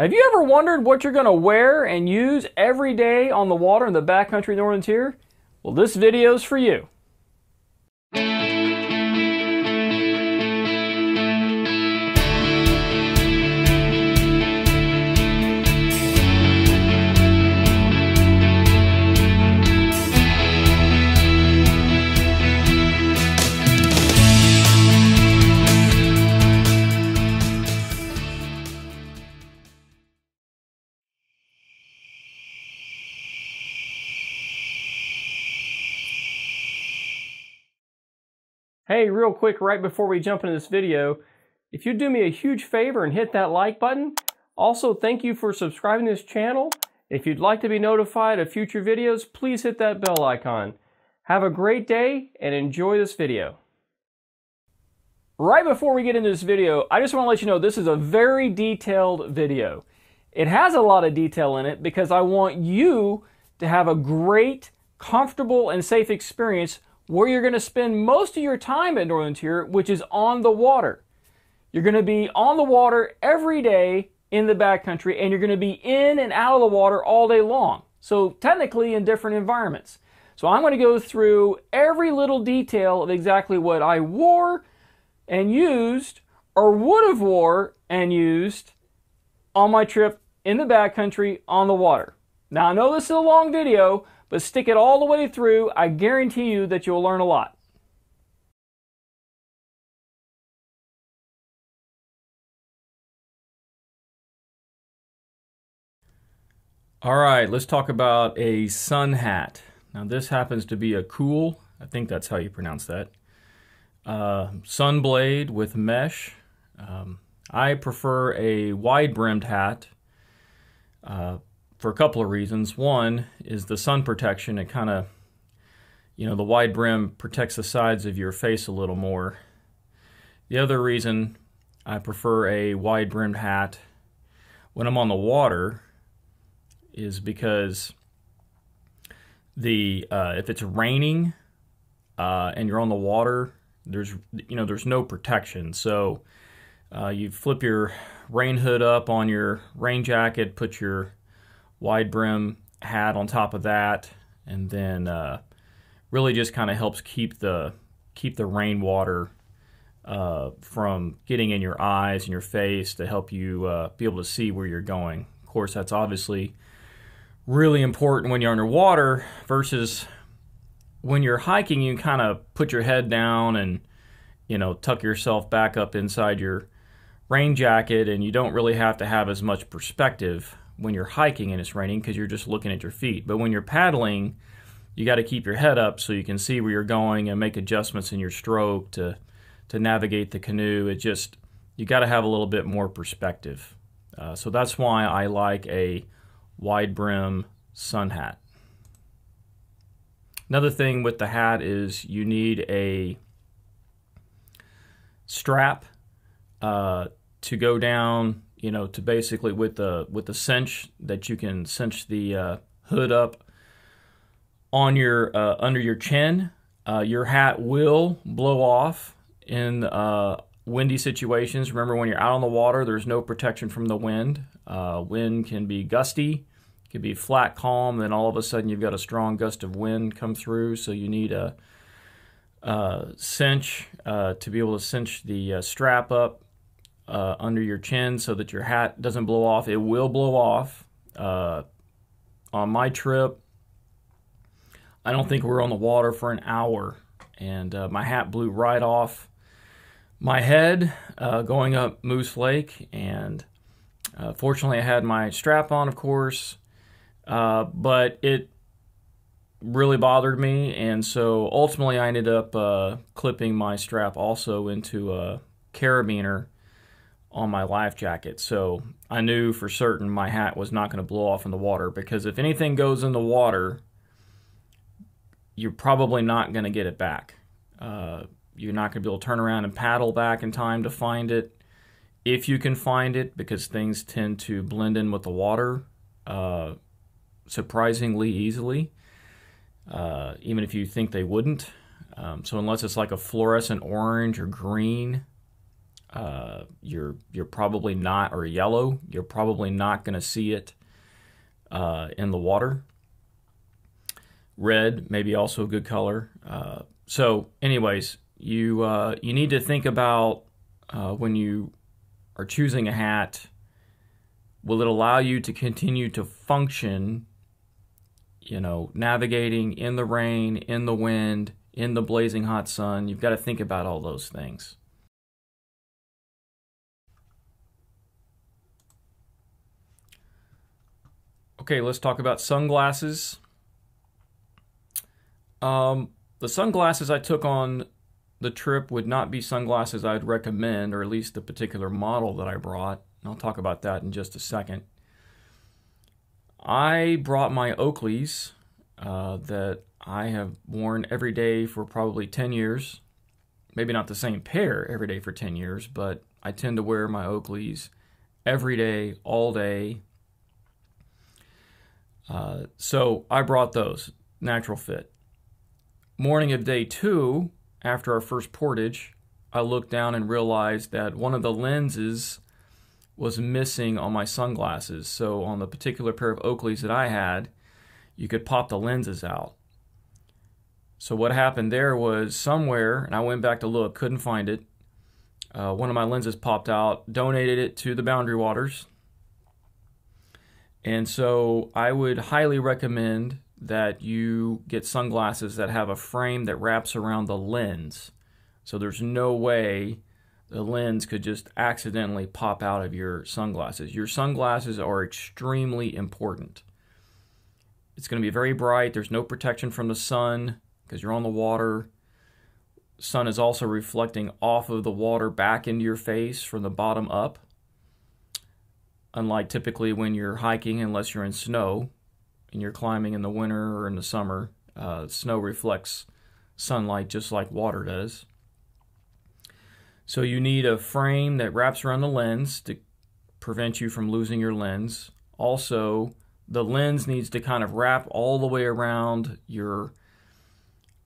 Have you ever wondered what you're going to wear and use every day on the water in the backcountry northern tier? Well, this video is for you. Hey, real quick, right before we jump into this video, if you'd do me a huge favor and hit that like button. Also, thank you for subscribing to this channel. If you'd like to be notified of future videos, please hit that bell icon. Have a great day and enjoy this video. Right before we get into this video, I just want to let you know this is a very detailed video. It has a lot of detail in it because I want you to have a great, comfortable, and safe experience where you're going to spend most of your time at Northern Tier, which is on the water. You're going to be on the water every day in the backcountry, and you're going to be in and out of the water all day long. So, technically, in different environments. So, I'm going to go through every little detail of exactly what I wore and used, or would have wore and used on my trip in the backcountry on the water. Now, I know this is a long video, but stick it all the way through. I guarantee you that you'll learn a lot. All right, let's talk about a sun hat. Now, this happens to be a cool, I think that's how you pronounce that, uh, sun blade with mesh. Um, I prefer a wide brimmed hat. Uh, for a couple of reasons. One is the sun protection. It kind of, you know, the wide brim protects the sides of your face a little more. The other reason I prefer a wide brimmed hat when I'm on the water is because the uh, if it's raining uh, and you're on the water, there's you know there's no protection. So uh, you flip your rain hood up on your rain jacket, put your wide brim hat on top of that, and then uh, really just kind of helps keep the keep the rainwater uh, from getting in your eyes and your face to help you uh, be able to see where you're going. Of course, that's obviously really important when you're underwater versus when you're hiking. You kind of put your head down and you know tuck yourself back up inside your rain jacket, and you don't really have to have as much perspective when you're hiking and it's raining because you're just looking at your feet. But when you're paddling, you got to keep your head up so you can see where you're going and make adjustments in your stroke to to navigate the canoe. It just you got to have a little bit more perspective. Uh, so that's why I like a wide brim sun hat. Another thing with the hat is you need a strap uh, to go down you know, to basically with the with the cinch that you can cinch the uh, hood up on your uh, under your chin. Uh, your hat will blow off in uh, windy situations. Remember, when you're out on the water, there's no protection from the wind. Uh, wind can be gusty, can be flat, calm. Then all of a sudden, you've got a strong gust of wind come through. So you need a, a cinch uh, to be able to cinch the strap up uh, under your chin so that your hat doesn't blow off. It will blow off. Uh, on my trip, I don't think we are on the water for an hour, and uh, my hat blew right off my head uh, going up Moose Lake. And uh, fortunately, I had my strap on, of course, uh, but it really bothered me, and so ultimately, I ended up clipping my strap also into a carabiner on my life jacket. So I knew for certain my hat was not going to blow off in the water because if anything goes in the water, you're probably not going to get it back. Uh, you're not going to be able to turn around and paddle back in time to find it. If you can find it, because things tend to blend in with the water uh, surprisingly easily, uh, even if you think they wouldn't. Um, so, unless it's like a fluorescent orange or green, Uh, you're you're probably not or yellow. You're probably not going to see it uh, in the water. Red, maybe also a good color. Uh, so, anyways, you uh, you need to think about uh, when you are choosing a hat. Will it allow you to continue to function? You know, navigating in the rain, in the wind, in the blazing hot sun. You've got to think about all those things. Okay, let's talk about sunglasses. Um, the sunglasses I took on the trip would not be sunglasses I'd recommend, or at least the particular model that I brought. I'll talk about that in just a second. I brought my Oakleys uh, that I have worn every day for probably 10 years. Maybe not the same pair every day for 10 years, but I tend to wear my Oakleys every day, all day. Uh, so I brought those, natural fit. Morning of day two, after our first portage, I looked down and realized that one of the lenses was missing on my sunglasses. So on the particular pair of Oakleys that I had, you could pop the lenses out. So what happened there was somewhere, and I went back to look, couldn't find it. Uh, one of my lenses popped out, donated it to the Boundary Waters. And so I would highly recommend that you get sunglasses that have a frame that wraps around the lens. So there's no way the lens could just accidentally pop out of your sunglasses. Your sunglasses are extremely important. It's going to be very bright. There's no protection from the sun because you're on the water. Sun is also reflecting off of the water back into your face from the bottom up. Unlike typically when you're hiking, unless you're in snow, and you're climbing in the winter or in the summer, uh, snow reflects sunlight just like water does. So you need a frame that wraps around the lens to prevent you from losing your lens. Also, the lens needs to kind of wrap all the way around your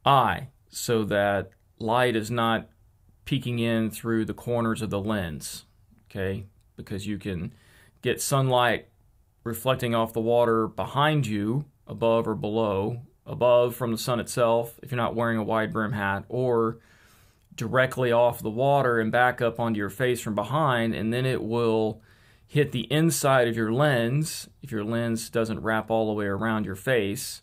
eye so that light is not peeking in through the corners of the lens. Okay? Because you can get sunlight reflecting off the water behind you, above or below, above from the sun itself, if you're not wearing a wide brim hat, or directly off the water and back up onto your face from behind, and then it will hit the inside of your lens if your lens doesn't wrap all the way around your face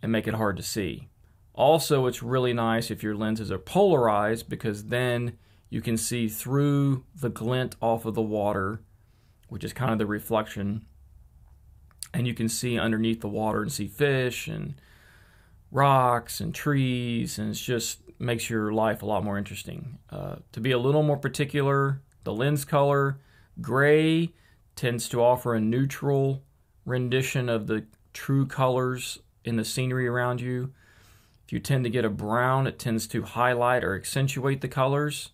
and make it hard to see. Also, it's really nice if your lenses are polarized because then you can see through the glint off of the water which is kind of the reflection. And you can see underneath the water and see fish and rocks and trees, and it just makes your life a lot more interesting. Uh, to be a little more particular, the lens color, gray tends to offer a neutral rendition of the true colors in the scenery around you. If you tend to get a brown, it tends to highlight or accentuate the colors,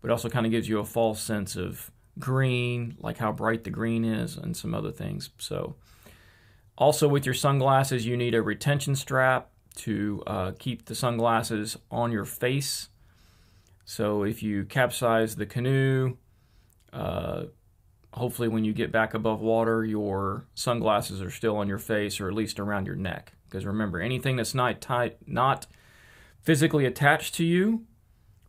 but also kind of gives you a false sense of green, like how bright the green is, and some other things. So, also with your sunglasses, you need a retention strap to uh, keep the sunglasses on your face. So, if you capsize the canoe, uh, hopefully when you get back above water, your sunglasses are still on your face or at least around your neck. Because remember, anything that's not tight, not physically attached to you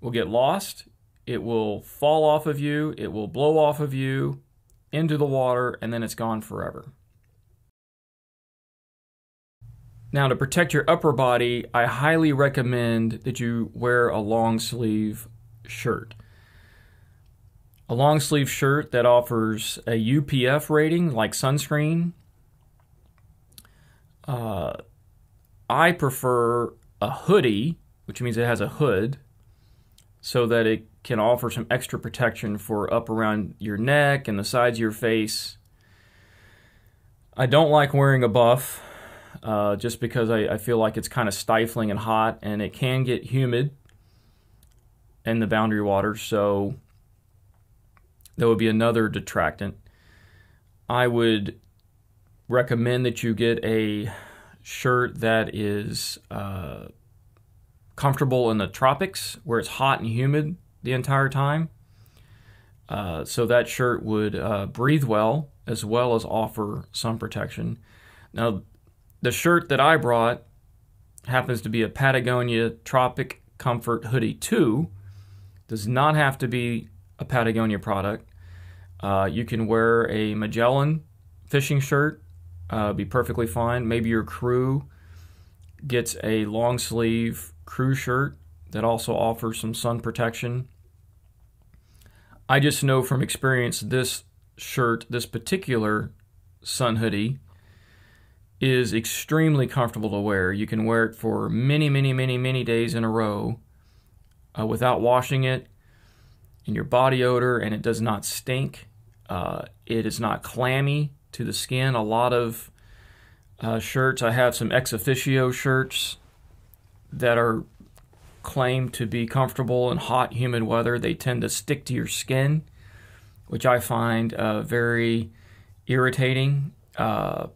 will get lost it will fall off of you, it will blow off of you into the water, and then it's gone forever. Now, to protect your upper body, I highly recommend that you wear a long sleeve shirt. A long sleeve shirt that offers a UPF rating like sunscreen. Uh, I prefer a hoodie, which means it has a hood, so that it can offer some extra protection for up around your neck and the sides of your face. I don't like wearing a buff uh, just because I, I feel like it's kind of stifling and hot and it can get humid in the boundary waters, so that would be another detractant. I would recommend that you get a shirt that is uh, comfortable in the tropics where it's hot and humid the entire time. Uh, so that shirt would uh, breathe well as well as offer sun protection. Now, the shirt that I brought happens to be a Patagonia Tropic Comfort Hoodie 2. Does not have to be a Patagonia product. Uh, you can wear a Magellan fishing shirt, uh, be perfectly fine. Maybe your crew gets a long sleeve crew shirt that also offers some sun protection. I just know from experience this shirt, this particular sun hoodie, is extremely comfortable to wear. You can wear it for many, many, many, many days in a row uh, without washing it in your body odor, and it does not stink. Uh, it is not clammy to the skin. A lot of uh, shirts, I have some ex officio shirts that are claimed to be comfortable in hot, humid weather. They tend to stick to your skin, which I find uh, very irritating. Uh,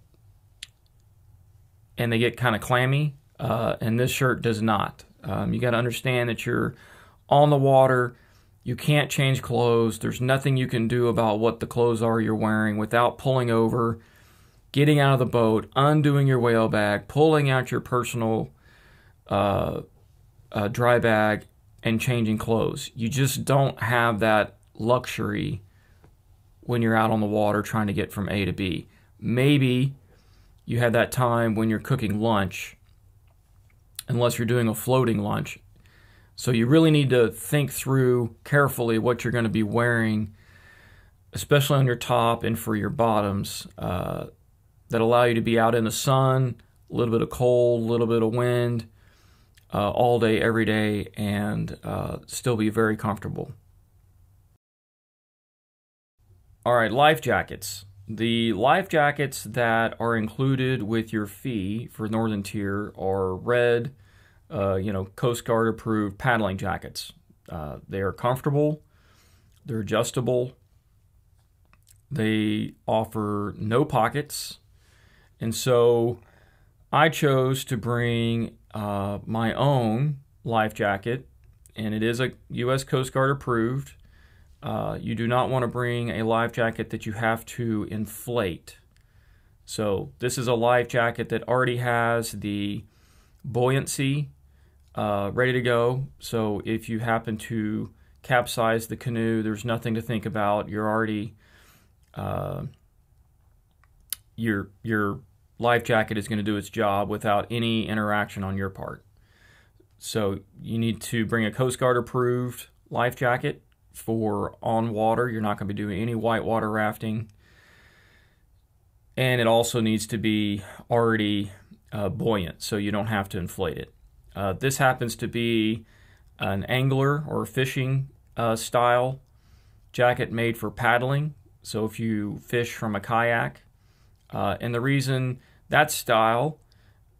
and they get kind of clammy. Uh, and this shirt does not. Um, you got to understand that you're on the water. You can't change clothes. There's nothing you can do about what the clothes are you're wearing without pulling over, getting out of the boat, undoing your whale bag, pulling out your personal uh, uh, dry bag, and changing clothes. You just don't have that luxury when you're out on the water trying to get from A to B. Maybe you have that time when you're cooking lunch, unless you're doing a floating lunch. So you really need to think through carefully what you're going to be wearing, especially on your top and for your bottoms, uh, that allow you to be out in the sun, a little bit of cold, a little bit of wind, uh, all day, every day, and uh, still be very comfortable. All right, life jackets. The life jackets that are included with your fee for Northern Tier are red, uh, you know, Coast Guard approved paddling jackets. Uh, they are comfortable, they're adjustable, they offer no pockets, and so I chose to bring uh, my own life jacket, and it is a U.S. Coast Guard approved. Uh, you do not want to bring a life jacket that you have to inflate. So this is a life jacket that already has the buoyancy uh, ready to go. So if you happen to capsize the canoe, there's nothing to think about. You're already uh, your your life jacket is going to do its job without any interaction on your part. So you need to bring a Coast Guard approved life jacket for on water. You're not going to be doing any whitewater rafting. And it also needs to be already uh, buoyant so you don't have to inflate it. Uh, this happens to be an angler or fishing uh, style jacket made for paddling. So if you fish from a kayak, uh, and the reason that style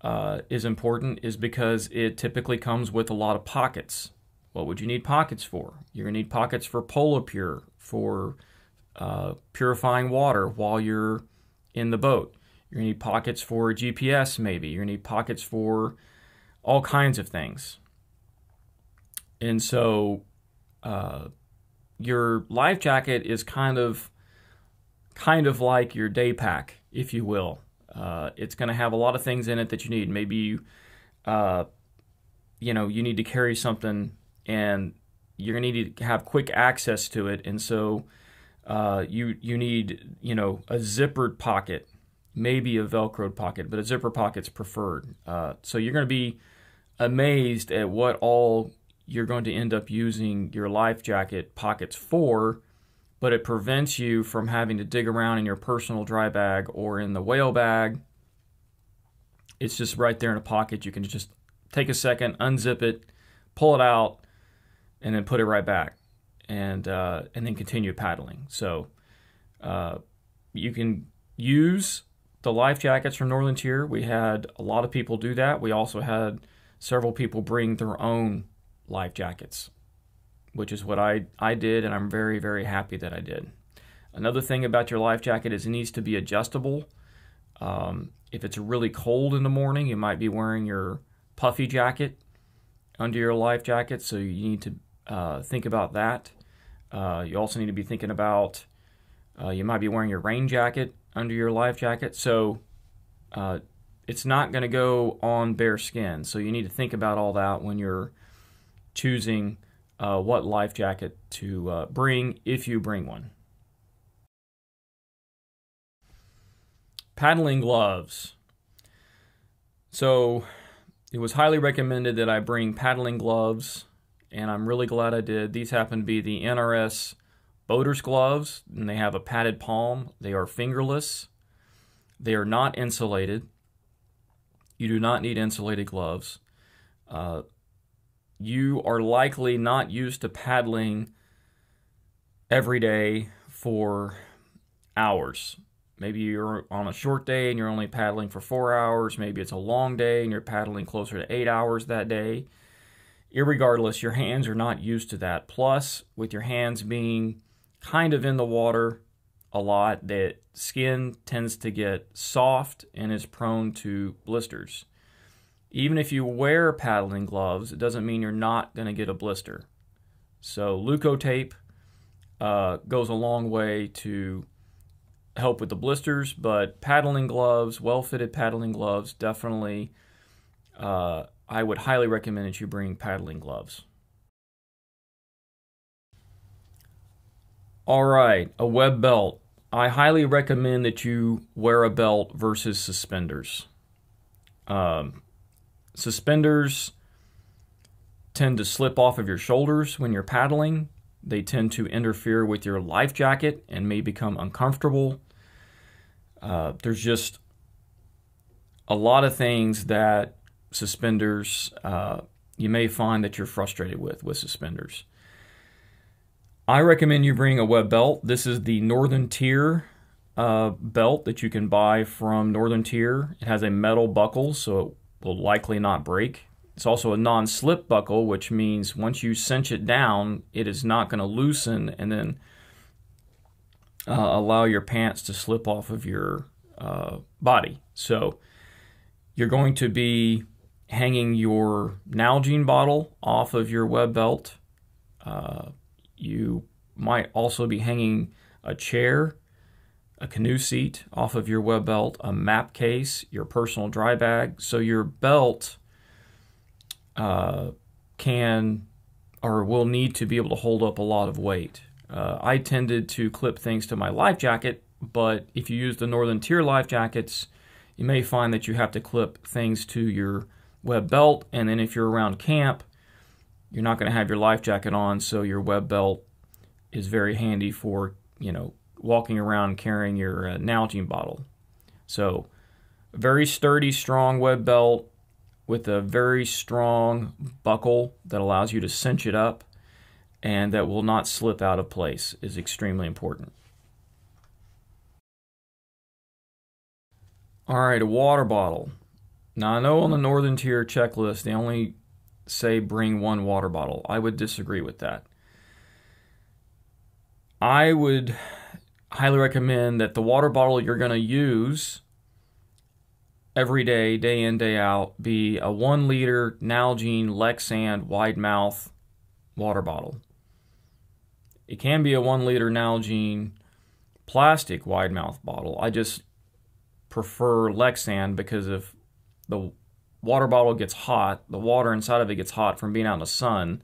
uh, is important is because it typically comes with a lot of pockets. What would you need pockets for? You're going to need pockets for Polar Pure, for uh, purifying water while you're in the boat. You're going to need pockets for GPS, maybe. You're going to need pockets for all kinds of things. And so uh, your life jacket is kind of kind of like your day pack, if you will. Uh, it's going to have a lot of things in it that you need. Maybe you, uh, you know, you need to carry something and you're going to need to have quick access to it. And so uh, you you need you know a zippered pocket, maybe a velcroed pocket, but a zipper pocket's preferred. Uh, so you're going to be amazed at what all you're going to end up using your life jacket pockets for. But it prevents you from having to dig around in your personal dry bag or in the whale bag. It's just right there in a pocket. You can just take a second, unzip it, pull it out, and then put it right back, and uh, and then continue paddling. So uh, you can use the life jackets from Northern Tier. We had a lot of people do that. We also had several people bring their own life jackets, which is what I, I did, and I'm very, very happy that I did. Another thing about your life jacket is it needs to be adjustable. Um, if it's really cold in the morning, you might be wearing your puffy jacket under your life jacket, so you need to uh, think about that. Uh, you also need to be thinking about uh, you might be wearing your rain jacket under your life jacket. So uh, it's not going to go on bare skin. So you need to think about all that when you're choosing uh, what life jacket to uh, bring if you bring one. Paddling gloves. So it was highly recommended that I bring paddling gloves, and I'm really glad I did. These happen to be the NRS boater's gloves, and they have a padded palm. They are fingerless. They are not insulated. You do not need insulated gloves. Uh, you are likely not used to paddling every day for hours. Maybe you're on a short day and you're only paddling for four hours. Maybe it's a long day and you're paddling closer to eight hours that day. Irregardless, your hands are not used to that. Plus, with your hands being kind of in the water a lot, that skin tends to get soft and is prone to blisters. Even if you wear paddling gloves, it doesn't mean you're not going to get a blister. So, Leukotape uh, goes a long way to help with the blisters, but paddling gloves, well fitted paddling gloves, definitely, uh, I would highly recommend that you bring paddling gloves. All right, a web belt. I highly recommend that you wear a belt versus suspenders. Um, suspenders tend to slip off of your shoulders when you're paddling. They tend to interfere with your life jacket and may become uncomfortable. Uh, there's just a lot of things that suspenders uh, you may find that you're frustrated with with suspenders. I recommend you bring a web belt. This is the Northern Tier uh, belt that you can buy from Northern Tier. It has a metal buckle, so it will likely not break. It's also a non slip buckle, which means once you cinch it down, it is not going to loosen and then uh, allow your pants to slip off of your uh, body. So you're going to be hanging your Nalgene bottle off of your web belt. Uh, you might also be hanging a chair, a canoe seat off of your web belt, a map case, your personal dry bag. So your belt uh, can or will need to be able to hold up a lot of weight. Uh, I tended to clip things to my life jacket, but if you use the Northern Tier life jackets, you may find that you have to clip things to your web belt. And then if you're around camp, you're not going to have your life jacket on, so your web belt is very handy for you know walking around carrying your uh, Nalgene bottle. So, very sturdy, strong web belt with a very strong buckle that allows you to cinch it up and that will not slip out of place is extremely important. All right, a water bottle. Now, I know on the Northern Tier checklist, they only say bring one water bottle. I would disagree with that. I would highly recommend that the water bottle you're going to use every day, day in, day out, be a one liter Nalgene Lexan wide mouth water bottle. It can be a one liter Nalgene plastic wide mouth bottle. I just prefer Lexan because if the water bottle gets hot, the water inside of it gets hot from being out in the sun.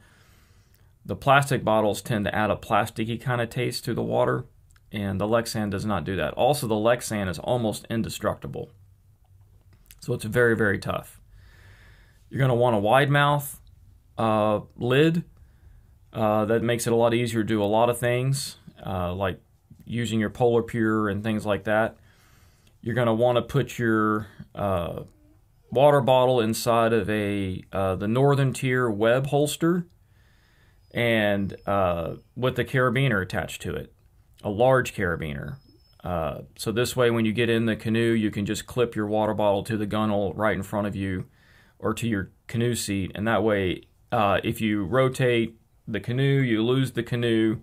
The plastic bottles tend to add a plasticky kind of taste to the water, and the Lexan does not do that. Also, the Lexan is almost indestructible, so it's very, very tough. You're going to want a wide mouth uh, lid uh, that makes it a lot easier to do a lot of things, uh, like using your Polar Pure and things like that. You're going to want to put your uh, water bottle inside of a uh, the Northern Tier web holster, and uh, with the carabiner attached to it, a large carabiner. so this way, when you get in the canoe, you can just clip your water bottle to the gunnel right in front of you, or to your canoe seat, and that way, if you rotate the canoe, you lose the canoe,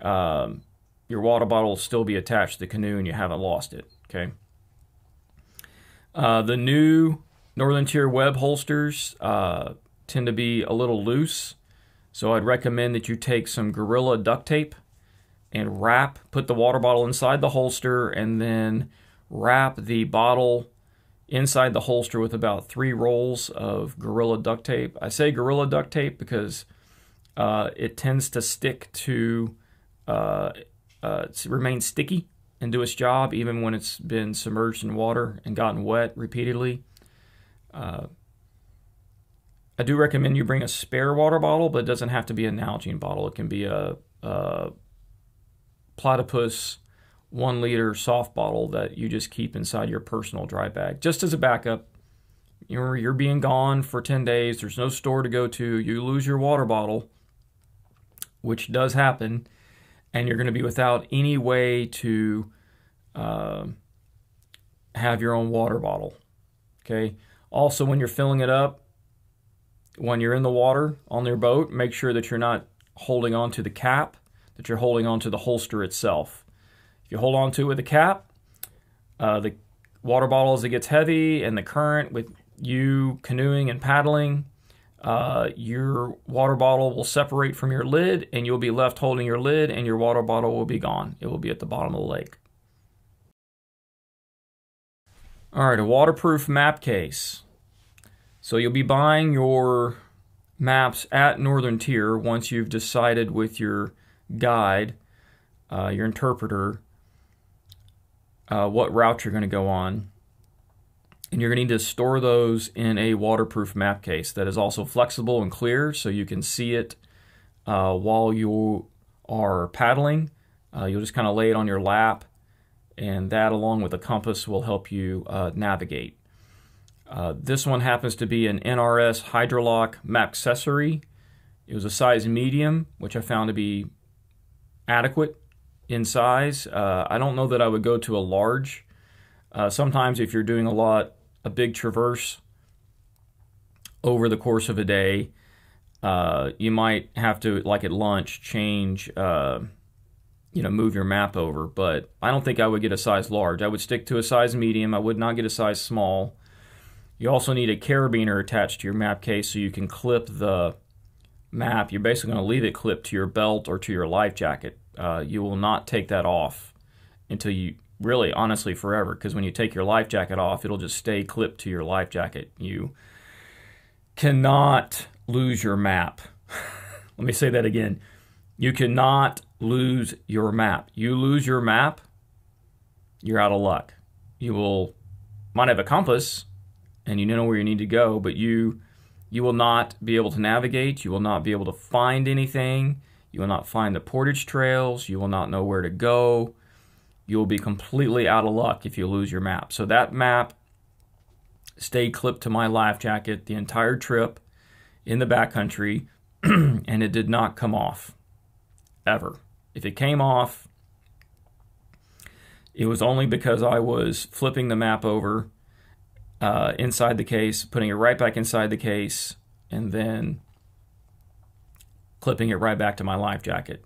um, your water bottle will still be attached to the canoe and you haven't lost it. Okay. Uh, the new Northern Tier web holsters uh, tend to be a little loose. So I'd recommend that you take some Gorilla duct tape and wrap, put the water bottle inside the holster, and then wrap the bottle inside the holster with about three rolls of Gorilla duct tape. I say Gorilla duct tape because uh, it tends to stick to, uh, uh, remain sticky and do its job even when it's been submerged in water and gotten wet repeatedly. Uh, I do recommend you bring a spare water bottle, but it doesn't have to be a Nalgene bottle. It can be a, a platypus one liter soft bottle that you just keep inside your personal dry bag, just as a backup. You're, you're being gone for 10 days, there's no store to go to, you lose your water bottle, which does happen, and you're going to be without any way to uh, have your own water bottle. Okay. Also, when you're filling it up, when you're in the water on your boat, make sure that you're not holding on to the cap, that you're holding on to the holster itself. If you hold on to it with the cap, uh, the water bottle as it gets heavy and the current with you canoeing and paddling, uh, your water bottle will separate from your lid and you'll be left holding your lid and your water bottle will be gone. It will be at the bottom of the lake. All right, a waterproof map case. So you'll be buying your maps at Northern Tier once you've decided with your guide, uh, your interpreter, uh, what route you're going to go on. And you're going to need to store those in a waterproof map case that is also flexible and clear so you can see it uh, while you are paddling. Uh, you'll just kind of lay it on your lap, and that, along with a compass, will help you uh, navigate. Uh, this one happens to be an NRS Hydrolock map accessory. It was a size medium, which I found to be adequate in size. Uh, I don't know that I would go to a large. Uh, sometimes, if you're doing a lot, a big traverse over the course of a day, uh, you might have to, like at lunch, change, uh, you know, move your map over. But I don't think I would get a size large. I would stick to a size medium. I would not get a size small. You also need a carabiner attached to your map case so you can clip the map. You're basically going to leave it clipped to your belt or to your life jacket. Uh, you will not take that off until you really, honestly, forever. Because when you take your life jacket off, it'll just stay clipped to your life jacket. You cannot lose your map. Let me say that again. You cannot lose your map. You lose your map, you're out of luck. You will might have a compass, and you know where you need to go, but you you will not be able to navigate, you will not be able to find anything, you will not find the portage trails, you will not know where to go. You will be completely out of luck if you lose your map. So that map stayed clipped to my life jacket the entire trip in the backcountry, and it did not come off ever. If it came off, it was only because I was flipping the map over uh, inside the case, putting it right back inside the case, and then clipping it right back to my life jacket.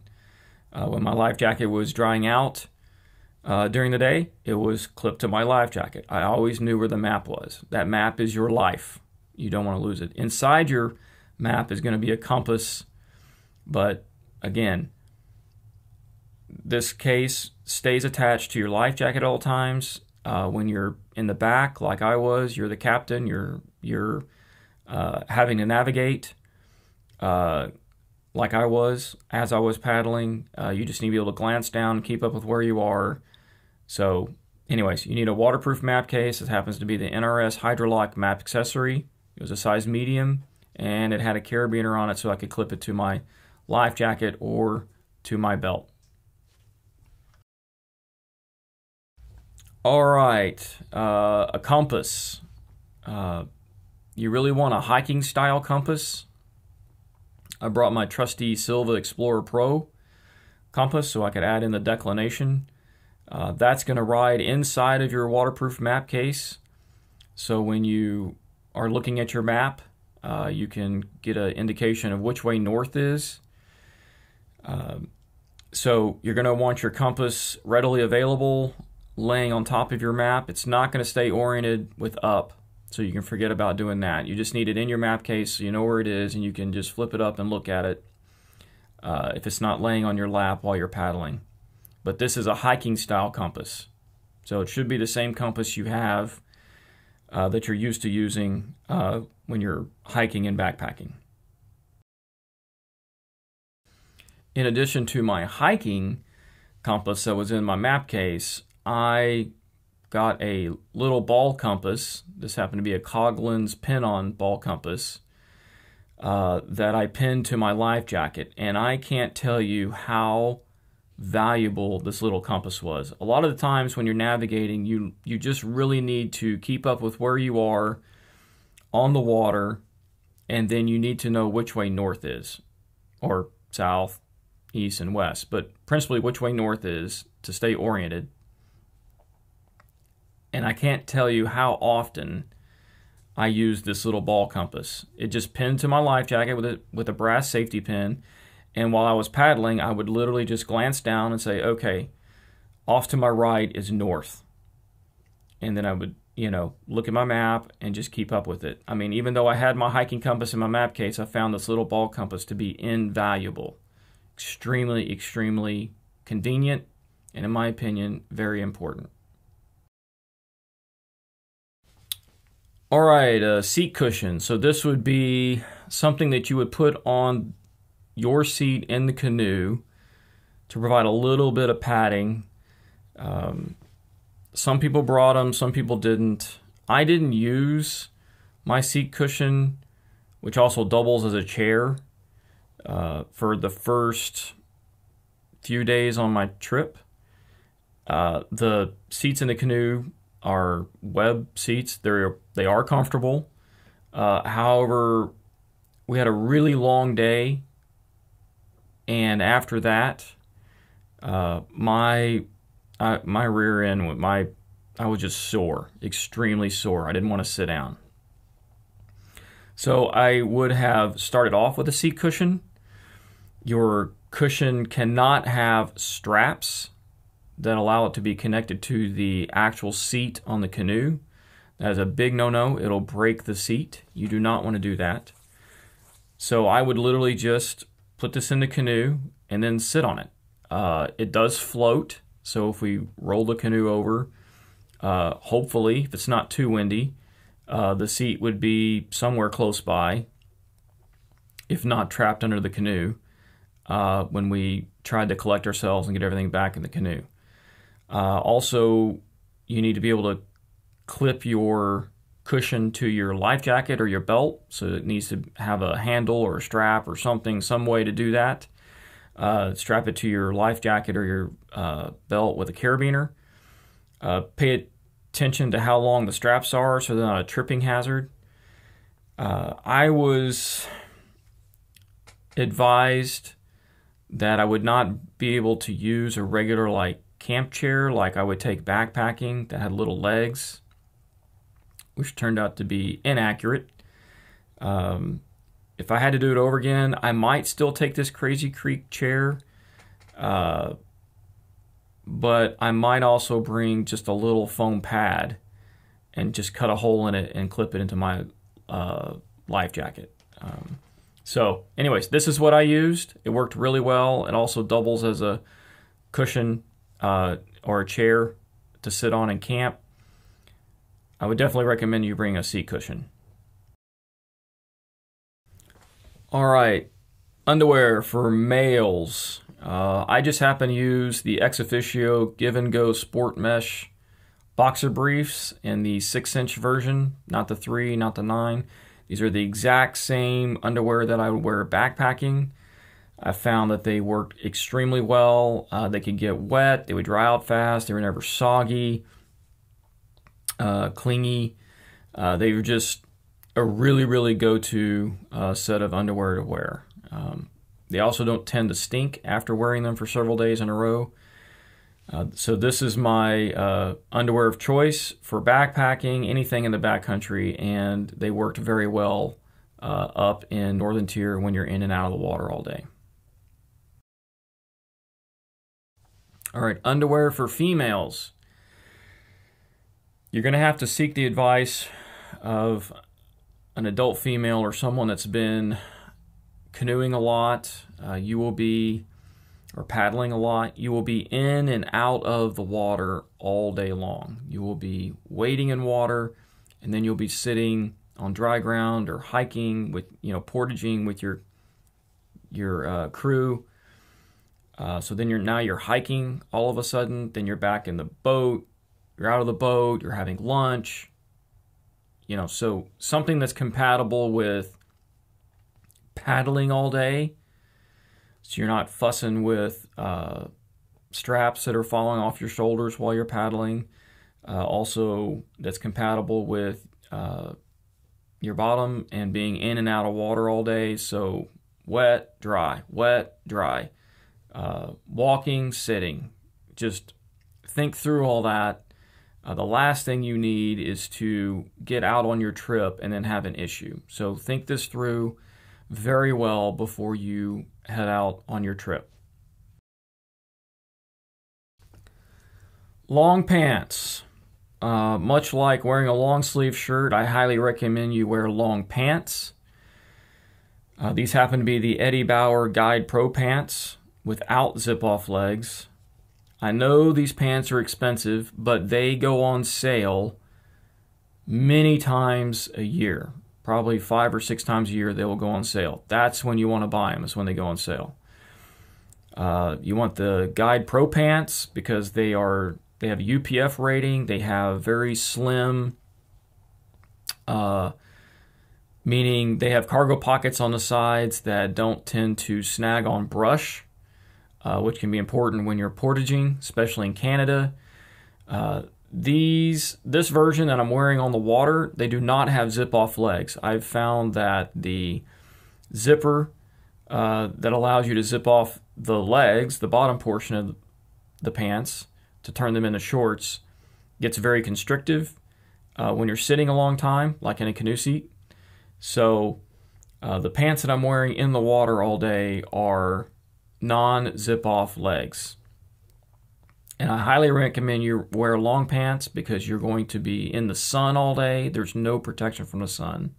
Uh, when my life jacket was drying out uh, during the day, it was clipped to my life jacket. I always knew where the map was. That map is your life. You don't want to lose it. Inside your map is going to be a compass, but again, this case stays attached to your life jacket at all times. Uh, when you're in the back, like I was, you're the captain. You're you're uh, having to navigate, uh, like I was as I was paddling. Uh, you just need to be able to glance down, keep up with where you are. So, anyways, you need a waterproof map case. It happens to be the NRS Hydrolock map accessory. It was a size medium, and it had a carabiner on it, so I could clip it to my life jacket or to my belt. All right, uh, a compass. Uh, you really want a hiking style compass? I brought my trusty Silva Explorer Pro compass so I could add in the declination. Uh, that's going to ride inside of your waterproof map case. So when you are looking at your map, uh, you can get an indication of which way north is. Uh, so you're going to want your compass readily available laying on top of your map, it's not going to stay oriented with up. So you can forget about doing that. You just need it in your map case so you know where it is and you can just flip it up and look at it. uh, if it's not laying on your lap while you're paddling. But this is a hiking style compass. So it should be the same compass you have uh, that you're used to using uh, when you're hiking and backpacking. In addition to my hiking compass that was in my map case, I got a little ball compass. This happened to be a Coghlan's pin-on ball compass uh, that I pinned to my life jacket, and I can't tell you how valuable this little compass was. A lot of the times when you're navigating, you you just really need to keep up with where you are on the water, and then you need to know which way north is, or south, east, and west, but principally which way north is to stay oriented. And I can't tell you how often I use this little ball compass. It just pinned to my life jacket with a with a brass safety pin. And while I was paddling, I would literally just glance down and say, okay, off to my right is north. And then I would, you know, look at my map and just keep up with it. I mean, even though I had my hiking compass in my map case, I found this little ball compass to be invaluable. Extremely, extremely convenient, and in my opinion, very important. All right, a seat cushion. So this would be something that you would put on your seat in the canoe to provide a little bit of padding. Um, some people brought them, some people didn't. I didn't use my seat cushion, which also doubles as a chair, uh, for the first few days on my trip. Uh, the seats in the canoe are web seats. They're they are comfortable. Uh, however, we had a really long day, and after that, uh, my my rear end, my I was just sore, extremely sore. I didn't want to sit down. So I would have started off with a seat cushion. Your cushion cannot have straps that allow it to be connected to the actual seat on the canoe. That is a big no no. It'll break the seat. You do not want to do that. So I would literally just put this in the canoe and then sit on it. Uh, it does float. So if we roll the canoe over, uh, hopefully, if it's not too windy, uh, the seat would be somewhere close by, if not trapped under the canoe, uh, when we tried to collect ourselves and get everything back in the canoe. Uh, also, you need to be able to clip your cushion to your life jacket or your belt, so it needs to have a handle or a strap or something, some way to do that. Uh, strap it to your life jacket or your uh, belt with a carabiner. Uh, pay attention to how long the straps are so they're not a tripping hazard. Uh, I was advised that I would not be able to use a regular like camp chair like I would take backpacking that had little legs, which turned out to be inaccurate. Um, if I had to do it over again, I might still take this Crazy Creek chair, uh, but I might also bring just a little foam pad and just cut a hole in it and clip it into my uh, life jacket. Um, so, anyways, this is what I used. It worked really well. It also doubles as a cushion uh, or a chair to sit on in camp, I would definitely recommend you bring a seat cushion. All right, underwear for males. Uh, I just happen to use the Ex Officio Give and Go Sport Mesh boxer briefs in the six inch version, not the three, not the nine. These are the exact same underwear that I would wear backpacking. I found that they worked extremely well. Uh, they could get wet, they would dry out fast, they were never soggy, uh, clingy. Uh, they were just a really, really go to uh, set of underwear to wear. Um, they also don't tend to stink after wearing them for several days in a row. Uh, so, this is my uh, underwear of choice for backpacking, anything in the backcountry, and they worked very well up in Northern Tier when you're in and out of the water all day. All right, underwear for females. You're going to have to seek the advice of an adult female or someone that's been canoeing a lot, uh, you will be, or paddling a lot, you will be in and out of the water all day long. You will be wading in water, and then you'll be sitting on dry ground or hiking with, you know, portaging with your your uh, crew. Uh, so then you're now you're hiking all of a sudden. Then you're back in the boat. You're out of the boat. You're having lunch. You know, so something that's compatible with paddling all day. So you're not fussing with uh, straps that are falling off your shoulders while you're paddling. Uh, also, that's compatible with uh, your bottom and being in and out of water all day. So wet, dry, wet, dry. Uh, walking, sitting. Just think through all that. Uh, the last thing you need is to get out on your trip and then have an issue. So think this through very well before you head out on your trip. Long pants. Uh, much like wearing a long sleeve shirt, I highly recommend you wear long pants. Uh, these happen to be the Eddie Bauer Guide Pro pants without zip off legs. I know these pants are expensive, but they go on sale many times a year. Probably five or six times a year they will go on sale. That's when you want to buy them, is when they go on sale. Uh, you want the Guide Pro pants because they are they have a UPF rating. They have very slim, uh, meaning they have cargo pockets on the sides that don't tend to snag on brush, uh, which can be important when you're portaging, especially in Canada. Uh, these this version that I'm wearing on the water, they do not have zip off legs. I've found that the zipper uh, that allows you to zip off the legs, the bottom portion of the pants, to turn them into shorts gets very constrictive uh, when you're sitting a long time, like in a canoe seat. So uh, the pants that I'm wearing in the water all day are non zip off legs. And I highly recommend you wear long pants because you're going to be in the sun all day. There's no protection from the sun.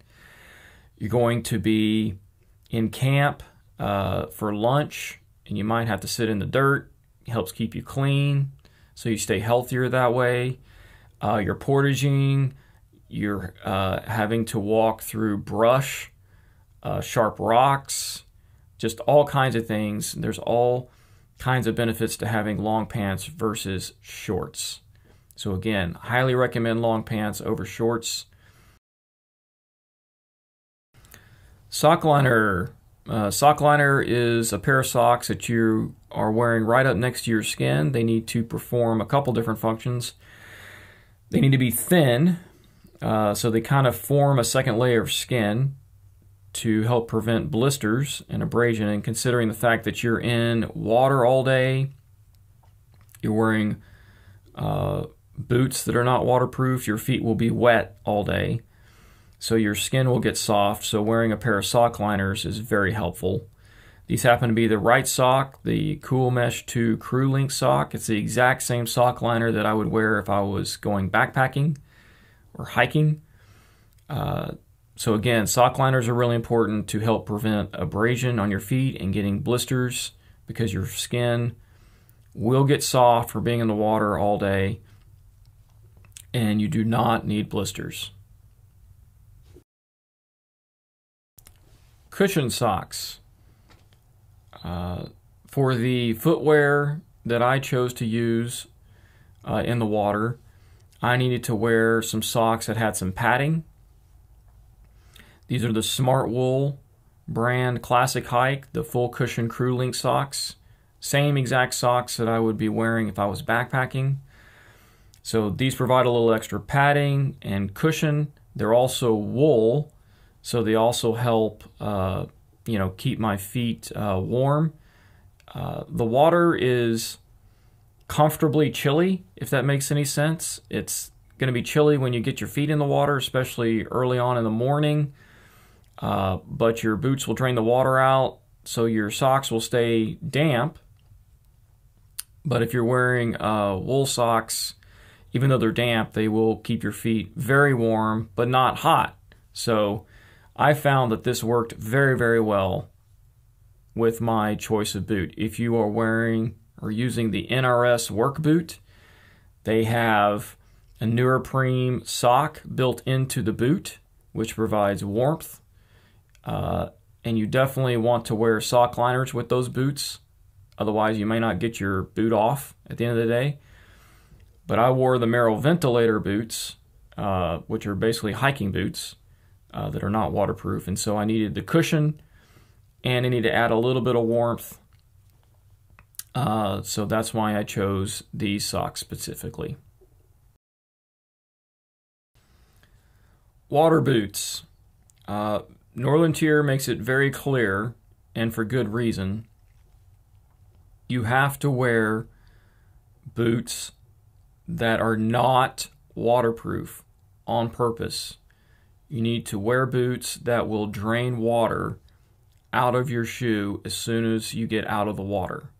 You're going to be in camp uh, for lunch, and you might have to sit in the dirt. It helps keep you clean so you stay healthier that way. Uh, you're portaging, you're uh, having to walk through brush, uh, sharp rocks, just all kinds of things. There's all kinds of benefits to having long pants versus shorts. So, again, highly recommend long pants over shorts. Sock liner. Uh, sock liner is a pair of socks that you are wearing right up next to your skin. They need to perform a couple different functions. They need to be thin, uh, so they kind of form a second layer of skin to help prevent blisters and abrasion. And considering the fact that you're in water all day, you're wearing uh, boots that are not waterproof, your feet will be wet all day. So your skin will get soft. So wearing a pair of sock liners is very helpful. These happen to be the Wrightsock, the Cool Mesh 2 Crew Link sock. It's the exact same sock liner that I would wear if I was going backpacking or hiking. Uh, so again, sock liners are really important to help prevent abrasion on your feet and getting blisters because your skin will get soft for being in the water all day and you do not need blisters. Cushion socks. Uh, for the footwear that I chose to use uh, in the water, I needed to wear some socks that had some padding. These are the Smartwool brand Classic Hike, the full cushion crew link socks. Same exact socks that I would be wearing if I was backpacking. So these provide a little extra padding and cushion. They're also wool, so they also help uh, you know keep my feet uh, warm. Uh, the water is comfortably chilly, if that makes any sense. It's going to be chilly when you get your feet in the water, especially early on in the morning. Uh, but your boots will drain the water out, so your socks will stay damp. But if you're wearing uh, wool socks, even though they're damp, they will keep your feet very warm, but not hot. So I found that this worked very, very well with my choice of boot. If you are wearing or using the NRS work boot, they have a neoprene sock built into the boot, which provides warmth. Uh, and you definitely want to wear sock liners with those boots. Otherwise, you may not get your boot off at the end of the day. But I wore the Merrell ventilator boots, uh, which are basically hiking boots uh, that are not waterproof. And so I needed the cushion and I need to add a little bit of warmth. Uh, so that's why I chose these socks specifically. Water boots. Northern Tier makes it very clear, and for good reason, you have to wear boots that are not waterproof on purpose. You need to wear boots that will drain water out of your shoe as soon as you get out of the water.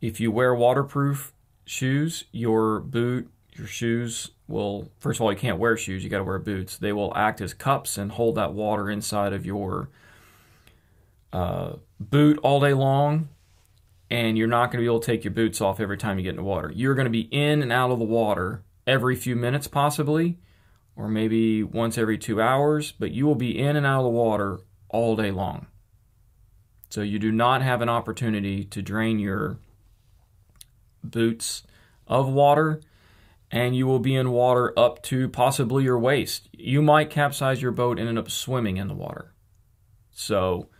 If you wear waterproof shoes, your boot, your shoes will, first of all, you can't wear shoes, you got to wear boots. They will act as cups and hold that water inside of your uh, boot all day long. And you're not going to be able to take your boots off every time you get in the water. You're going to be in and out of the water every few minutes, possibly, or maybe once every two hours, but you will be in and out of the water all day long. So you do not have an opportunity to drain your boots of water and you will be in water up to possibly your waist. You might capsize your boat and end up swimming in the water. So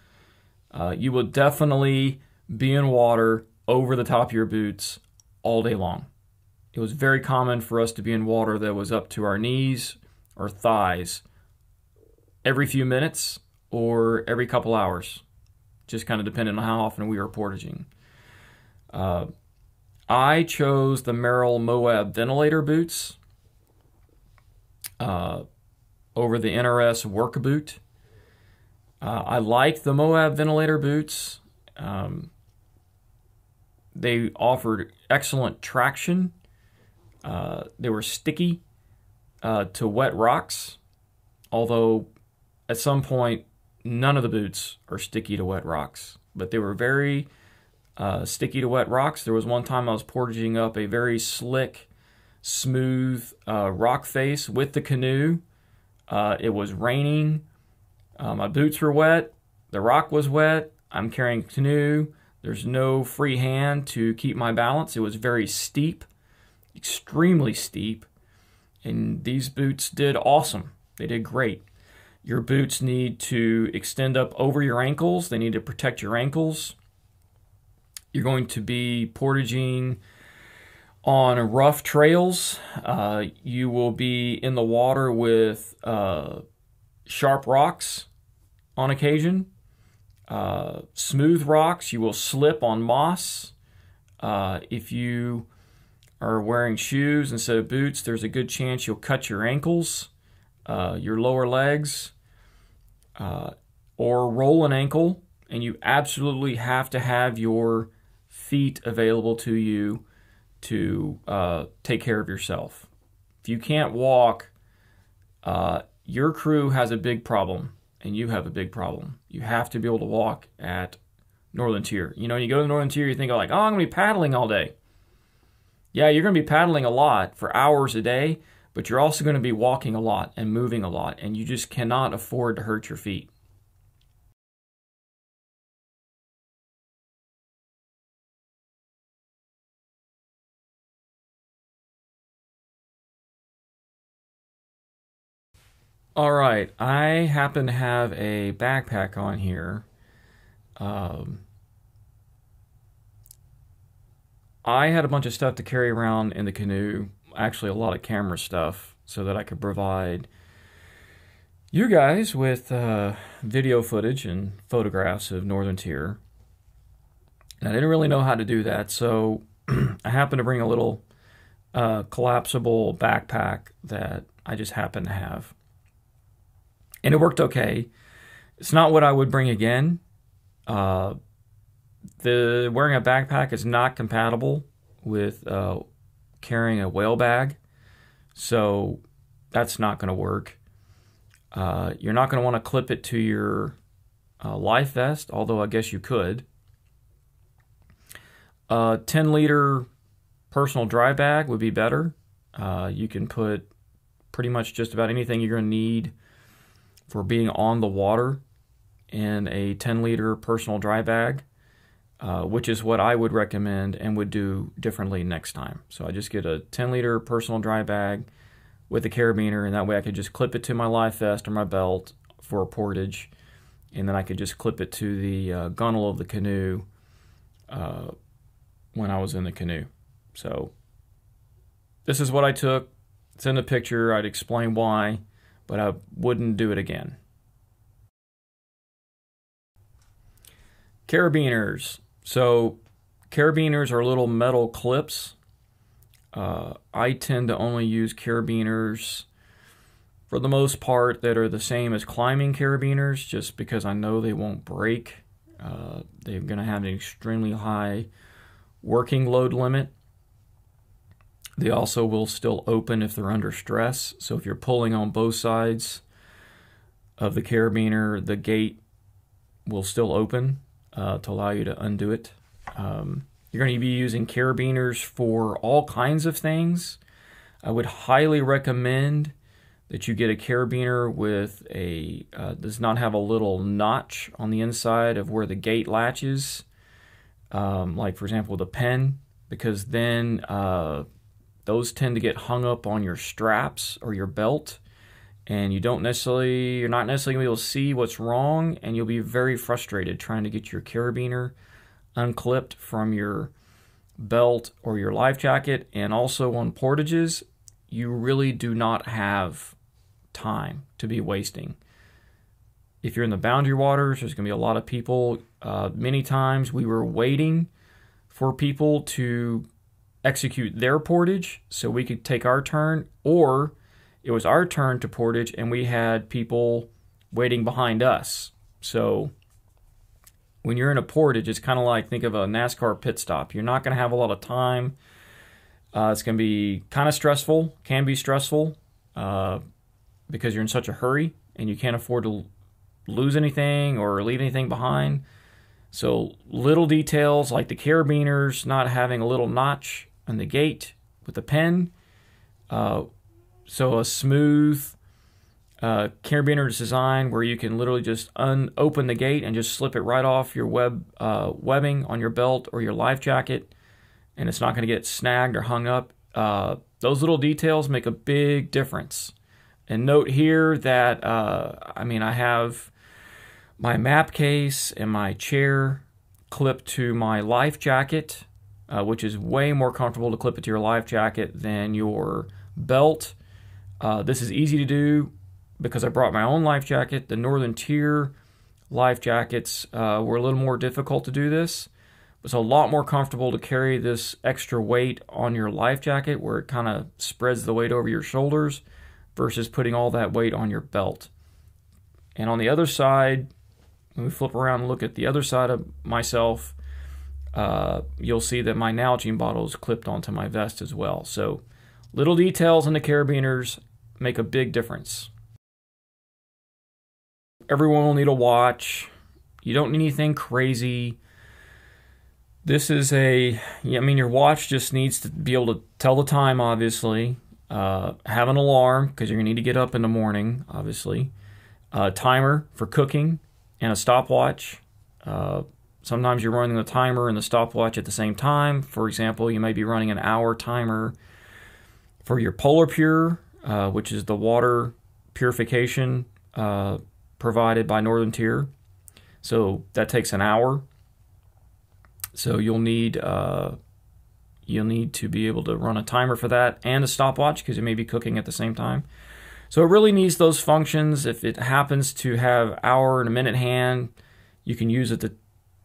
uh, you will definitely be in water over the top of your boots all day long. It was very common for us to be in water that was up to our knees or thighs every few minutes or every couple hours, just kind of depending on how often we were portaging. Uh, I chose the Merrell Moab ventilator boots uh, over the NRS work boot. Uh, I like the Moab ventilator boots. Um, they offered excellent traction. Uh, they were sticky uh, to wet rocks, although at some point none of the boots are sticky to wet rocks, but they were very uh, sticky to wet rocks. There was one time I was portaging up a very slick, smooth uh, rock face with the canoe. Uh, it was raining. Uh, my boots were wet. The rock was wet. I'm carrying canoe. There's no free hand to keep my balance. It was very steep, extremely steep. And these boots did awesome. They did great. Your boots need to extend up over your ankles, they need to protect your ankles. You're going to be portaging on rough trails. Uh, you will be in the water with uh, sharp rocks on occasion. Uh, smooth rocks, you will slip on moss. Uh, if you are wearing shoes instead of boots, there's a good chance you'll cut your ankles uh, your lower legs, uh, or roll an ankle, and you absolutely have to have your feet available to you to uh, take care of yourself. If you can't walk, uh, your crew has a big problem, and you have a big problem. You have to be able to walk at Northern Tier. You know, you go to the Northern Tier, you think like, oh, I'm going to be paddling all day. Yeah, you're going to be paddling a lot for hours a day, but you're also going to be walking a lot and moving a lot, and you just cannot afford to hurt your feet. All right, I happen to have a backpack on here. Um, I had a bunch of stuff to carry around in the canoe actually a lot of camera stuff so that I could provide you guys with uh, video footage and photographs of Northern Tier. And I didn't really know how to do that, so I happened to bring a little uh, collapsible backpack that I just happened to have. And it worked okay. It's not what I would bring again. Uh, the wearing a backpack is not compatible with uh, carrying a whale bag, so that's not going to work. Uh, you're not going to want to clip it to your uh, life vest, although I guess you could. A 10 liter personal dry bag would be better. Uh, you can put pretty much just about anything you're going to need for being on the water in a 10 liter personal dry bag, uh, which is what I would recommend and would do differently next time. So I just get a 10 liter personal dry bag with a carabiner, and that way I could just clip it to my life vest or my belt for a portage, and then I could just clip it to the uh, gunnel of the canoe uh, when I was in the canoe. So this is what I took. It's in the picture. I'd explain why, but I wouldn't do it again. Carabiners. So, carabiners are little metal clips. Uh, I tend to only use carabiners for the most part that are the same as climbing carabiners just because I know they won't break. Uh, they're going to have an extremely high working load limit. They also will still open if they're under stress. So if you're pulling on both sides of the carabiner, the gate will still open uh, to allow you to undo it. Um, you're going to be using carabiners for all kinds of things. I would highly recommend that you get a carabiner with a uh, does not have a little notch on the inside of where the gate latches, um, like for example the pen, because then uh, those tend to get hung up on your straps or your belt, and you don't necessarily you're not necessarily to be able to see what's wrong, and you'll be very frustrated trying to get your carabiner unclipped from your belt or your life jacket. And also on portages, you really do not have time to be wasting. If you're in the boundary waters, there's going to be a lot of people. Uh, many times we were waiting for people to execute their portage so we could take our turn, or it was our turn to portage and we had people waiting behind us. So when you're in a portage, it's kind of like think of a NASCAR pit stop. You're not going to have a lot of time. Uh, it's going to be kind of stressful, can be stressful uh, because you're in such a hurry and you can't afford to lose anything or leave anything behind. So, little details like the carabiners not having a little notch on the gate with a pen. Uh, so, a smooth uh, carabiner design where you can literally just un- open the gate and just slip it right off your web uh, webbing on your belt or your life jacket, and it's not going to get snagged or hung up. Uh, those little details make a big difference. And note here that uh, I mean I have my map case and my chair clipped to my life jacket, uh, which is way more comfortable to clip it to your life jacket than your belt. Uh, this is easy to do because I brought my own life jacket. The Northern Tier life jackets uh, were a little more difficult to do this. It's a lot more comfortable to carry this extra weight on your life jacket where it kind of spreads the weight over your shoulders versus putting all that weight on your belt. And on the other side, when we flip around and look at the other side of myself, uh, you'll see that my Nalgene bottle is clipped onto my vest as well. So little details in the carabiners make a big difference. Everyone will need a watch. You don't need anything crazy. This is a, I mean, your watch just needs to be able to tell the time, obviously. Uh, have an alarm because you're going to need to get up in the morning, obviously. A timer for cooking and a stopwatch. Uh, sometimes you're running the timer and the stopwatch at the same time. For example, you may be running an hour timer for your Polar Pure, uh, which is the water purification uh, provided by Northern Tier. So that takes an hour. So you'll need uh, you'll need to be able to run a timer for that and a stopwatch because you may be cooking at the same time. So it really needs those functions. If it happens to have hour and a minute hand, you can use it to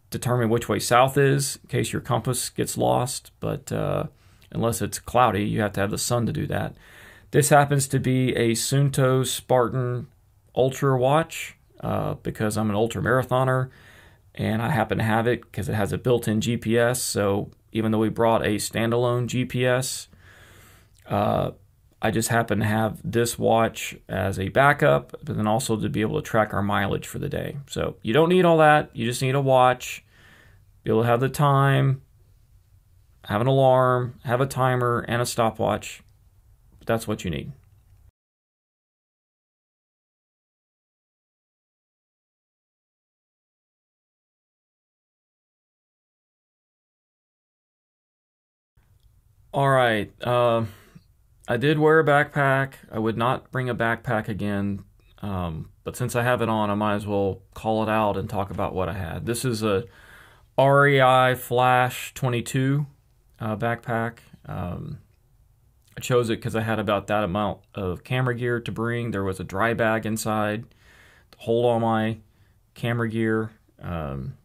determine which way south is in case your compass gets lost. But uh, unless it's cloudy, you have to have the sun to do that. This happens to be a Suunto Spartan Ultra watch uh, because I'm an ultra marathoner and I happen to have it because it has a built in GPS. So even though we brought a standalone GPS, uh, I just happen to have this watch as a backup, but then also to be able to track our mileage for the day. So you don't need all that. You just need a watch, be able to have the time, have an alarm, have a timer, and a stopwatch. That's what you need. All right. Uh, I did wear a backpack. I would not bring a backpack again. Um, but since I have it on, I might as well call it out and talk about what I had. This is a REI Flash 22 uh, backpack. Um, I chose it because I had about that amount of camera gear to bring. There was a dry bag inside to hold all my camera gear. Um,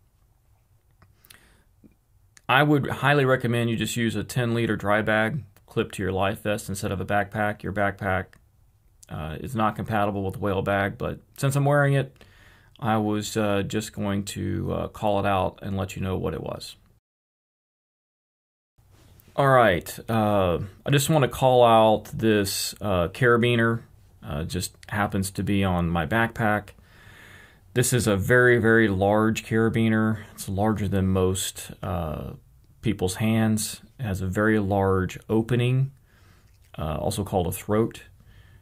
I would highly recommend you just use a 10 liter dry bag clipped to your life vest instead of a backpack. Your backpack uh, is not compatible with whale bag, but since I'm wearing it, I was uh, just going to uh, call it out and let you know what it was. All right, uh, I just want to call out this uh, carabiner. Uh, just happens to be on my backpack. This is a very, very large carabiner. It's larger than most uh, people's hands. It has a very large opening, uh, also called a throat.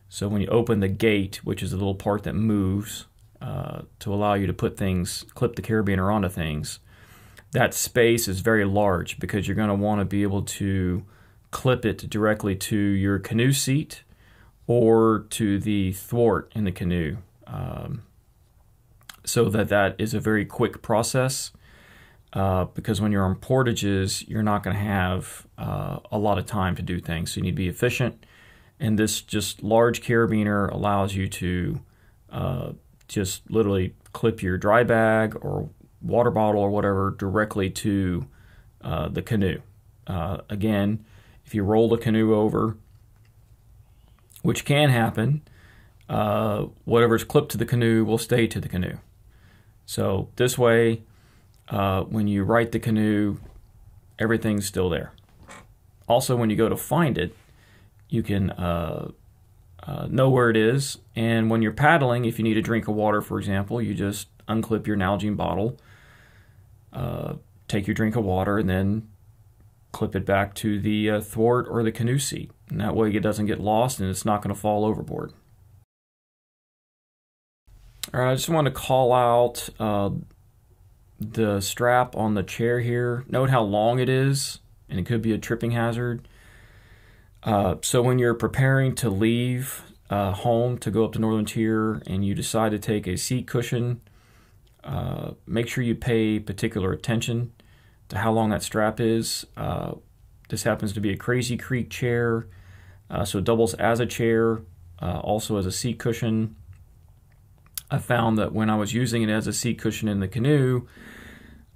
So when you open the gate, which is the little part that moves uh, to allow you to put things, clip the carabiner onto things, that space is very large because you're going to want to be able to clip it directly to your canoe seat or to the thwart in the canoe. Um, so that that is a very quick process. Uh, because when you're on portages, you're not going to have uh, a lot of time to do things. So you need to be efficient. And this just large carabiner allows you to uh, just literally clip your dry bag or water bottle or whatever directly to uh, the canoe. Uh, again, if you roll the canoe over, which can happen, uh, whatever's clipped to the canoe will stay to the canoe. So this way, uh, when you right the canoe, everything's still there. Also, when you go to find it, you can uh, uh, know where it is. And when you're paddling, if you need a drink of water, for example, you just unclip your Nalgene bottle, uh, take your drink of water, and then clip it back to the uh, thwart or the canoe seat. And that way it doesn't get lost and it's not going to fall overboard. All right, I just want to call out uh, the strap on the chair here. Note how long it is, and it could be a tripping hazard. Uh, so when you're preparing to leave uh, home to go up to Northern Tier and you decide to take a seat cushion, uh, make sure you pay particular attention to how long that strap is. Uh, this happens to be a Crazy Creek chair, uh, so it doubles as a chair, uh, also as a seat cushion. I found that when I was using it as a seat cushion in the canoe,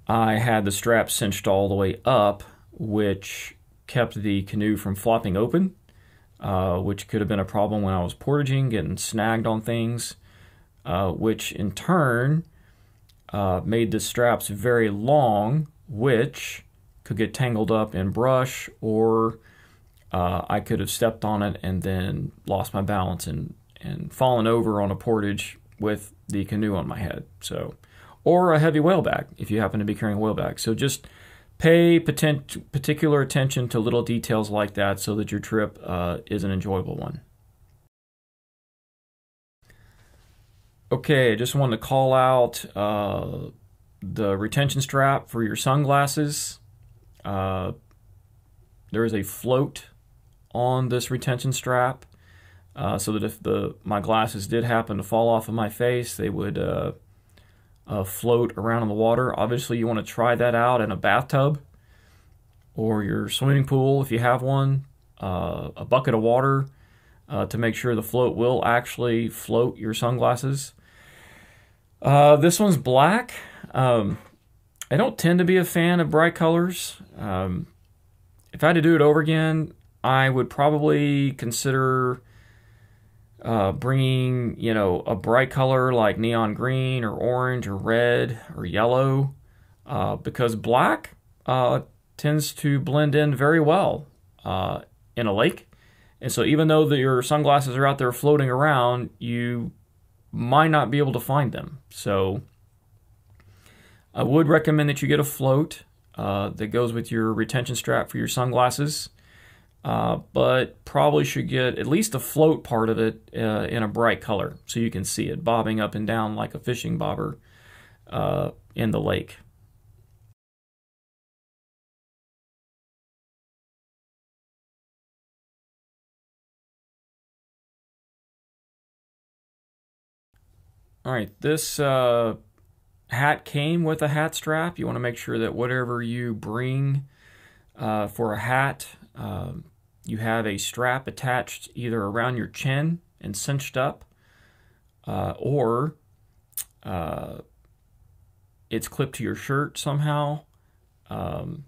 I had the strap cinched all the way up, which kept the canoe from flopping open, uh, which could have been a problem when I was portaging, getting snagged on things, uh, which in turn uh, made the straps very long, which could get tangled up in brush, or uh, I could have stepped on it and then lost my balance and, and fallen over on a portage with the canoe on my head. So, or a heavy whale bag if you happen to be carrying a whale bag. So just pay particular attention to little details like that so that your trip uh, is an enjoyable one. Okay, I just wanted to call out uh, the retention strap for your sunglasses. Uh, there is a float on this retention strap uh, so that if the my glasses did happen to fall off of my face, they would uh, float around in the water. Obviously, you want to try that out in a bathtub or your swimming pool if you have one, uh, a bucket of water uh, to make sure the float will actually float your sunglasses. Uh, this one's black. Um, I don't tend to be a fan of bright colors. Um, if I had to do it over again, I would probably consider uh, bringing you know a bright color like neon green or orange or red or yellow uh, because black uh, tends to blend in very well uh, in a lake And so, even though the, your sunglasses are out there floating around, you might not be able to find them. So, I would recommend that you get a float uh, that goes with your retention strap for your sunglasses. Uh, but probably should get at least a float part of it uh, in a bright color so you can see it bobbing up and down like a fishing bobber uh, in the lake. All right, this uh, hat came with a hat strap. You want to make sure that whatever you bring uh, for a hat, um, you have a strap attached either around your chin and cinched up, uh, or uh, it's clipped to your shirt somehow, um,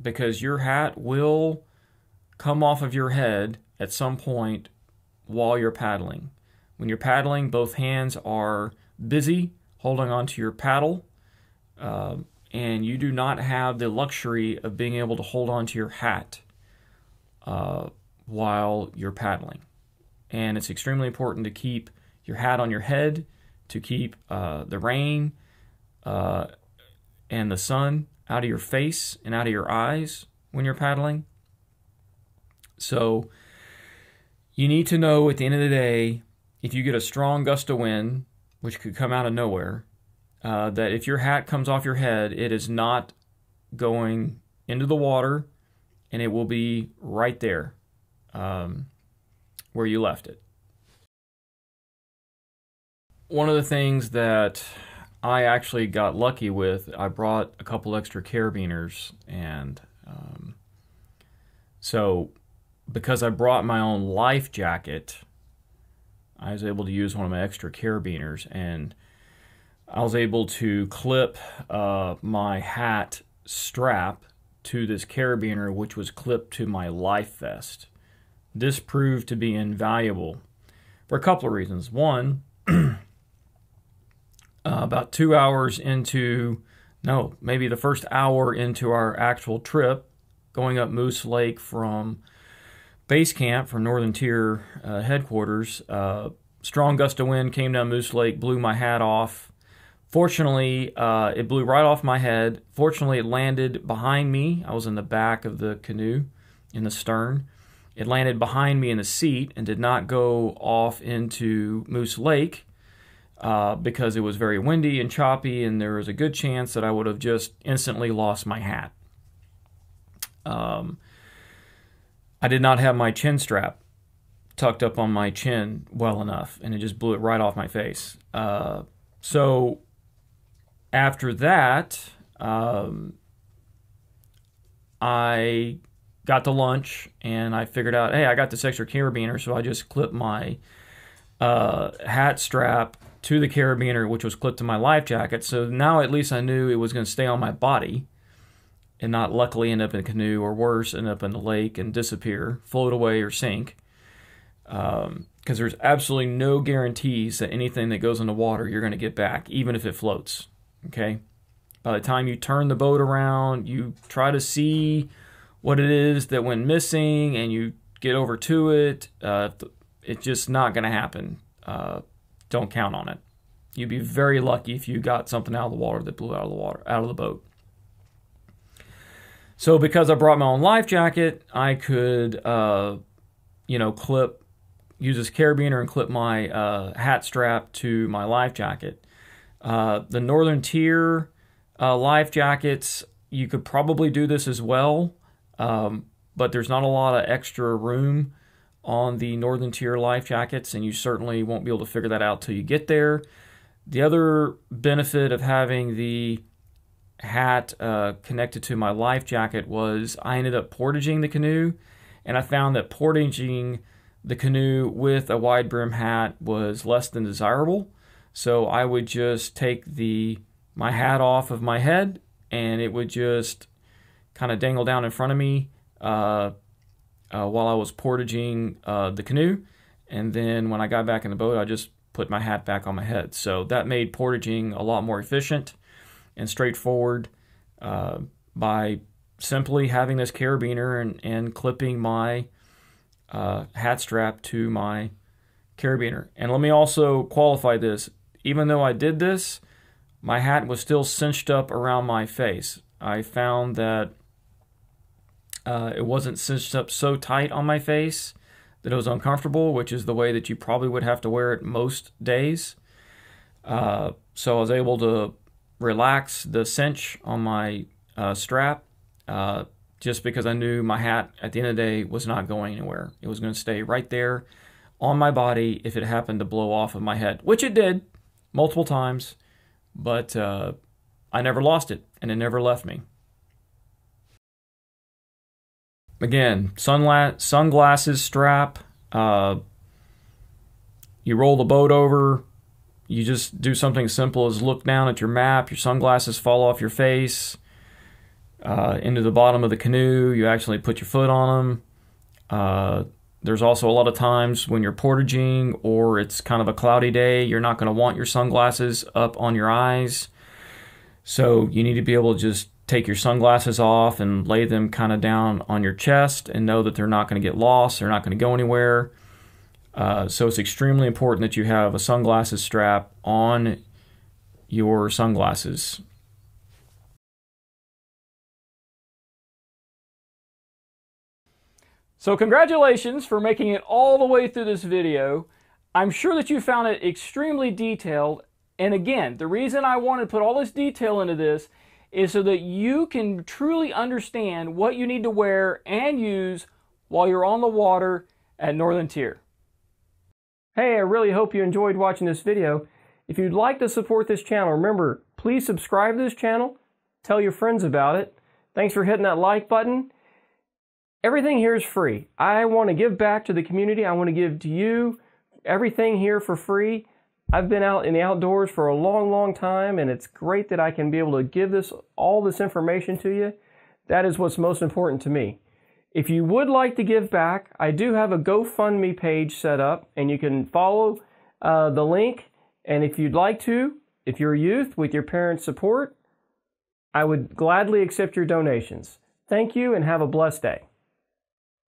because your hat will come off of your head at some point while you're paddling. When you're paddling, both hands are busy holding onto your paddle, uh, and you do not have the luxury of being able to hold onto your hat uh, while you're paddling. And it's extremely important to keep your hat on your head, to keep uh, the rain uh, and the sun out of your face and out of your eyes when you're paddling. So you need to know at the end of the day if you get a strong gust of wind, which could come out of nowhere, uh, that if your hat comes off your head, it is not going into the water and it will be right there um, where you left it. One of the things that I actually got lucky with, I brought a couple extra carabiners, and um, so because I brought my own life jacket, I was able to use one of my extra carabiners, and I was able to clip uh, my hat strap to this carabiner, which was clipped to my life vest. This proved to be invaluable for a couple of reasons. One, uh, about two hours into, no, maybe the first hour into our actual trip, going up Moose Lake from base camp from Northern Tier uh, headquarters. Uh, strong gust of wind came down Moose Lake, blew my hat off. Fortunately, uh, it blew right off my head. Fortunately, it landed behind me. I was in the back of the canoe in the stern. It landed behind me in the seat and did not go off into Moose Lake uh, because it was very windy and choppy, and there was a good chance that I would have just instantly lost my hat. Um, I did not have my chin strap tucked up on my chin well enough, and it just blew it right off my face. Uh, so after that, um, I got to lunch and I figured out, hey, I got this extra carabiner, so I just clipped my uh, hat strap to the carabiner, which was clipped to my life jacket. So now at least I knew it was going to stay on my body and not luckily end up in a canoe or worse, end up in the lake and disappear, float away, or sink. Because um, there's absolutely no guarantees that anything that goes in the water you're going to get back, even if it floats. Okay? By the time you turn the boat around, you try to see what it is that went missing and you get over to it. Uh, it's just not going to happen. Uh, don't count on it. You'd be very lucky if you got something out of the water that blew out of the water, out of the boat. So because I brought my own life jacket, I could, uh, you know, clip, use this carabiner and clip my uh, hat strap to my life jacket. Uh, the Northern Tier uh, life jackets, you could probably do this as well, um, but there's not a lot of extra room on the Northern Tier life jackets, and you certainly won't be able to figure that out till you get there. The other benefit of having the hat uh, connected to my life jacket was I ended up portaging the canoe, and I found that portaging the canoe with a wide brim hat was less than desirable. So I would just take the my hat off of my head, and it would just kind of dangle down in front of me uh, uh, while I was portaging uh, the canoe. And then when I got back in the boat, I just put my hat back on my head. So that made portaging a lot more efficient and straightforward uh, by simply having this carabiner and, and clipping my uh, hat strap to my carabiner. And let me also qualify this. Even though I did this, my hat was still cinched up around my face. I found that uh, it wasn't cinched up so tight on my face that it was uncomfortable, which is the way that you probably would have to wear it most days. Uh, so I was able to relax the cinch on my uh, strap uh, just because I knew my hat at the end of the day was not going anywhere. It was going to stay right there on my body if it happened to blow off of my head, which it did multiple times, but uh, I never lost it and it never left me. Again, sunla- sunglasses strap. Uh, you roll the boat over. You just do something simple as look down at your map. Your sunglasses fall off your face uh, into the bottom of the canoe. You actually put your foot on them. There's also a lot of times when you're portaging or it's kind of a cloudy day, you're not going to want your sunglasses up on your eyes. So you need to be able to just take your sunglasses off and lay them kind of down on your chest and know that they're not going to get lost, they're not going to go anywhere. Uh, so it's extremely important that you have a sunglasses strap on your sunglasses. So congratulations for making it all the way through this video. I'm sure that you found it extremely detailed. And again, the reason I want to put all this detail into this is so that you can truly understand what you need to wear and use while you're on the water at Northern Tier. Hey, I really hope you enjoyed watching this video. If you'd like to support this channel, remember, please subscribe to this channel, tell your friends about it. Thanks for hitting that like button. Everything here is free. I want to give back to the community. I want to give to you everything here for free. I've been out in the outdoors for a long, long time, and it's great that I can be able to give this all this information to you. That is what's most important to me. If you would like to give back, I do have a GoFundMe page set up, and you can follow uh, the link. And if you'd like to, if you're a youth with your parents' support, I would gladly accept your donations. Thank you and have a blessed day.